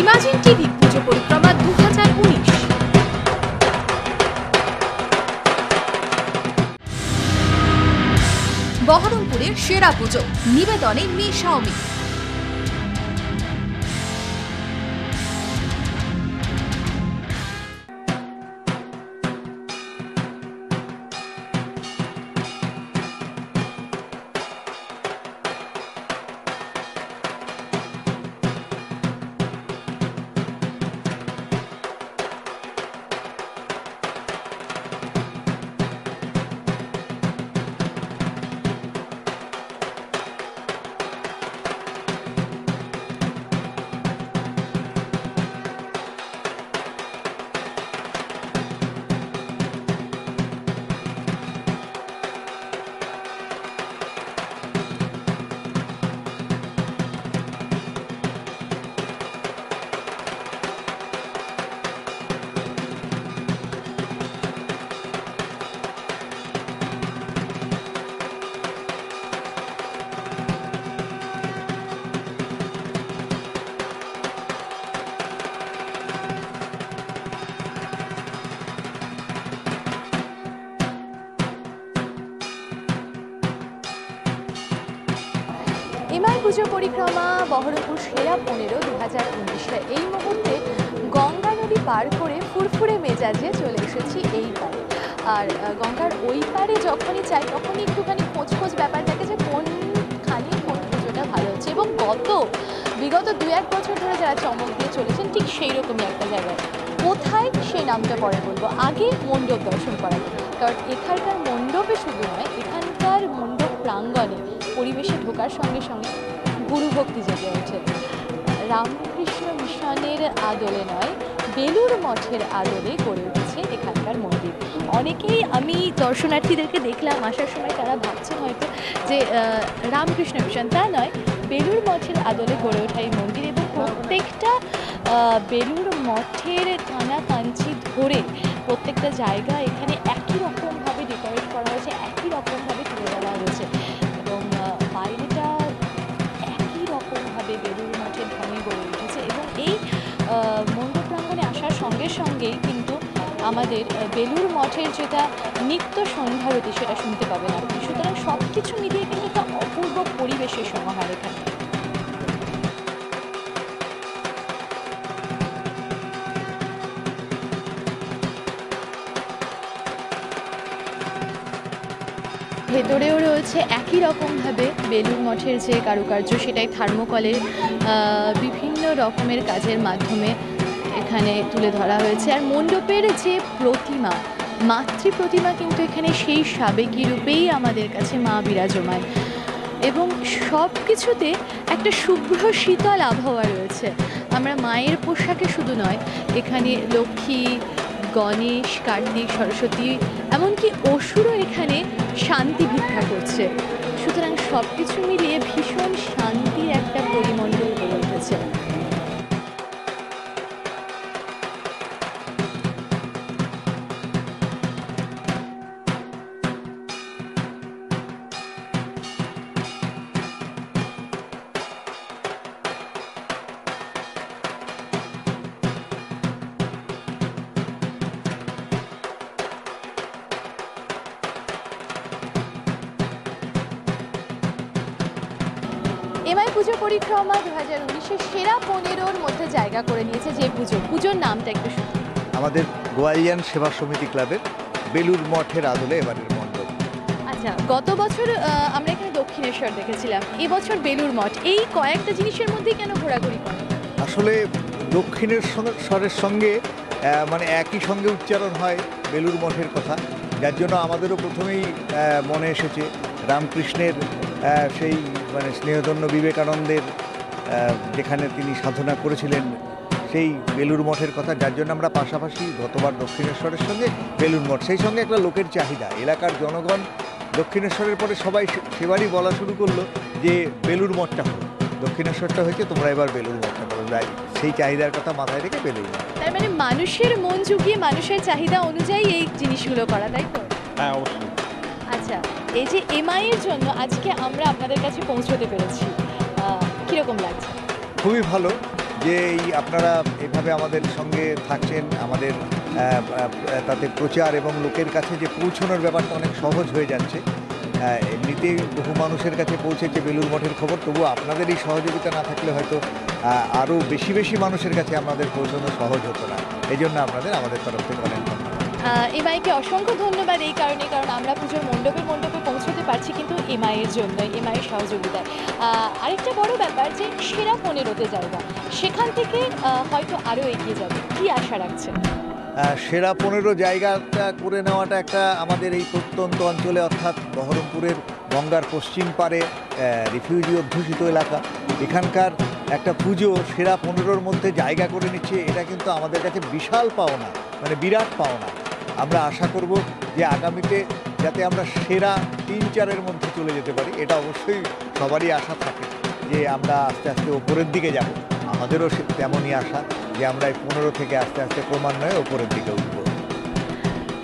Imagine TV পুজো পরিক্রমা দু হাজার উনিশ। বহরমপুরের সেরা পুজো নিবেদনে মে শাওমি পুজো পরিক্রমা, বহরমপুর সেরা পনেরো দু হাজার উনিশে। এই মুহূর্তে গঙ্গা নদী পার করে ফুরফুরে মেজাজে চলে এসেছি এই পারে আর গঙ্গার ওই পারে যখনই চাই তখনই একটুখানি খোঁজ খোঁজ ব্যাপার থাকে যে কোনখানে কোন পুজোটা ভালো হচ্ছে। এবং গত, বিগত দু এক বছর ধরে যারা চমক দিয়ে চলেছেন, ঠিক সেই রকমই একটা জায়গায়। কোথায় সেই নামটা পরে বলব? আগে মণ্ডপ দর্শন করা কারণ এখানকার মণ্ডপে শুধু নয় মণ্ডপ প্রাঙ্গণে পরিবেশে ঢোকার সঙ্গে সঙ্গে গুরু ভক্তি জেগে ওঠে। রামকৃষ্ণ মিশনের আদলে নয় বেলুর মঠের আদলে গড়ে উঠেছে এখানকার মন্দির। অনেকেই আমি দর্শনার্থীদেরকে দেখলাম, আসার সময় তারা ভাবছেন হয়তো যে রামকৃষ্ণ মিশন। তা নয় বেলুর মঠের আদলে গড়ে ওঠা এই মন্দির এবং প্রত্যেকটা বেলুর মঠের কানা কাঞ্চি ধরে প্রত্যেকটা জায়গা এখানে একই রকমভাবে ডেকোরেট করা হয়েছে, একই রকমভাবে আমাদের বেলুর মঠের যেটা নিত্য সন্ধ্যারতি সেটা শুনতে পাবেন আপনি সুতরাং সব কিছু মিলিয়ে কিন্তু একটা অপূর্ব পরিবেশের সমাহার এখানে। ভেতরেও রয়েছে একই রকমভাবে বেলুর মঠের যে কারুকার্য, সেটাই থার্মোকলের বিভিন্ন রকমের কাজের মাধ্যমে এখানে তুলে ধরা হয়েছে। আর মণ্ডপের যে প্রতিমা, মাতৃ প্রতিমা কিন্তু এখানে সেই সাবেকি রূপেই আমাদের কাছে মা বিরাজমান। এবং সব কিছুতে একটা শুভ্র শীতল আবহাওয়া রয়েছে। আমরা মায়ের পোশাকে শুধু নয়, এখানে লক্ষ্মী, গণেশ, কার্তিক, সরস্বতী, এমনকি অসুরও এখানে শান্তি ভিক্ষা করছে। সুতরাং সব কিছু মিলিয়ে ভীষণ শান্তির একটা পরিমণ্ডল গড়ে উঠেছে। এমআই পুজো পরিক্রমা দু হাজার উনিশের সেরা পনেরোর মধ্যে জায়গা করে নিয়েছে যে পুজো। পুজোর নামটা একটু। আমাদের গোয়ালিয়ান সেবা সমিতি ক্লাবের বেলুর মঠের আদলে এবারের মণ্ডপ। আচ্ছা গত বছর আমরা এখানে দক্ষিণেশ্বর দেখেছিলাম। এবছর বেলুর মঠ। এই কয়েকটা জিনিসের মধ্যেই কেন ঘোরাঘুরি করে আসলে দক্ষিণের স্বরের সঙ্গে মানে একই সঙ্গে উচ্চারণ হয় বেলুর মঠের কথা। যার জন্য আমাদেরও প্রথমেই মনে এসেছে রামকৃষ্ণের সেই মানে স্নেহধন্য বিবেকানন্দের যেখানে তিনি সাধনা করেছিলেন সেই বেলুর মঠের কথা যার জন্য আমরা পাশাপাশি গতবার দক্ষিণেশ্বরের সঙ্গে বেলুর মঠ সেই সঙ্গে একটা লোকের চাহিদা। এলাকার জনগণ দক্ষিণেশ্বরের পরে সবাই সে- সেবারই বলা শুরু করল যে বেলুর মঠটা হোক। দক্ষিণেশ্বরটা হয়েছে তোমরা এবার বেলুর মঠটা করো সেই চাহিদার কথা মাথায় রেখে বেলুর মঠ। তার মানে মানুষের মন জুগিয়ে মানুষের চাহিদা অনুযায়ী এই জিনিসগুলো করা তাই তো? হ্যাঁ অবশ্যই। আচ্ছা এই যে এমআই এর জন্য আজকে আমরা আপনাদের কাছে পৌঁছতে পেরেছি কীরকম লাগছে? খুবই ভালো যে এই আপনারা এভাবে আমাদের সঙ্গে থাকছেন আমাদের তাতে প্রচার এবং লোকের কাছে যে পৌঁছানোর ব্যাপারটা অনেক সহজ হয়ে যাচ্ছে। আহ, এমনিতেই বহু মানুষের কাছে পৌঁছেছে বেলুর মঠের খবর তবু আপনাদের এই সহযোগিতা না থাকলে হয়তো আরও বেশি বেশি মানুষের কাছে আমাদের পৌঁছানো সহজ হতো না। এই জন্য আপনাদের আমাদের তরফ থেকে অনেক এমআইকে অসংখ্য ধন্যবাদ এই কারণে, কারণ আমরা পুজোর মণ্ডপে মণ্ডপে পৌঁছতে পারছি কিন্তু এমআইয়ের জন্য এমআইয়ের সহযোগিতায়। আরেকটা বড় ব্যাপার যে সেরা পনেরোতে জায়গা, সেখান থেকে হয়তো আরও এগিয়ে যাবে, কি আশা রাখছেন? সেরা পনেরো জায়গাটা করে নেওয়াটা একটা আমাদের এই প্রত্যন্ত অঞ্চলে, অর্থাৎ বহরমপুরের গঙ্গার পশ্চিম পারে রিফিউজি অধ্যুষিত এলাকা। এখানকার একটা পুজো সেরা পনেরোর মধ্যে জায়গা করে নিচ্ছে, এটা কিন্তু আমাদের কাছে বিশাল পাওনা মানে বিরাট পাওনা। আমরা আশা করব যে আগামীতে যাতে আমরা সেরা তিন চারের মধ্যে চলে যেতে পারি, এটা অবশ্যই সবারই আশা থাকে যে আমরা আস্তে আস্তে ওপরের দিকে যাব। আমাদেরও তেমনই আশা যে আমরা এই পনেরো থেকে আস্তে আস্তে ক্রমান্বয়ে ওপরের দিকে উঠবো।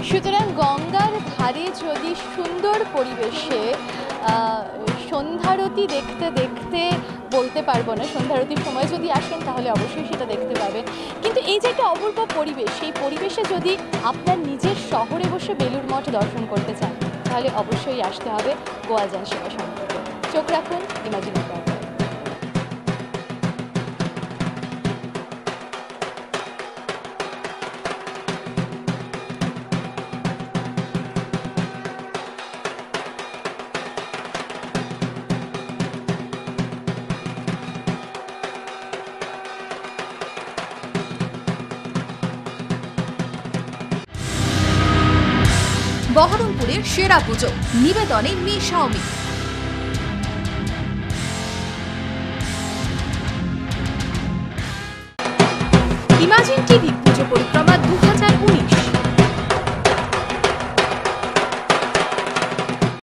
সুতরাং গঙ্গার ধারে যদি সুন্দর পরিবেশে সন্ধ্যারতি দেখতে দেখতে বলতে পারব না, সন্ধ্যারতির সময় যদি আসেন তাহলে অবশ্যই সেটা দেখতে পাবেন। কিন্তু এই যে একটা অপূর্ব পরিবেশ, সেই পরিবেশে যদি আপনার নিজের শহরে বসে বেলুর মঠ দর্শন করতে চান, তাহলে অবশ্যই আসতে হবে গোয়া যান সেবা সম্পর্কে চোখ রাখুন ইমাজিনের বহরমপুরের সেরা পুজো। নিবেদনে মি শাওমি।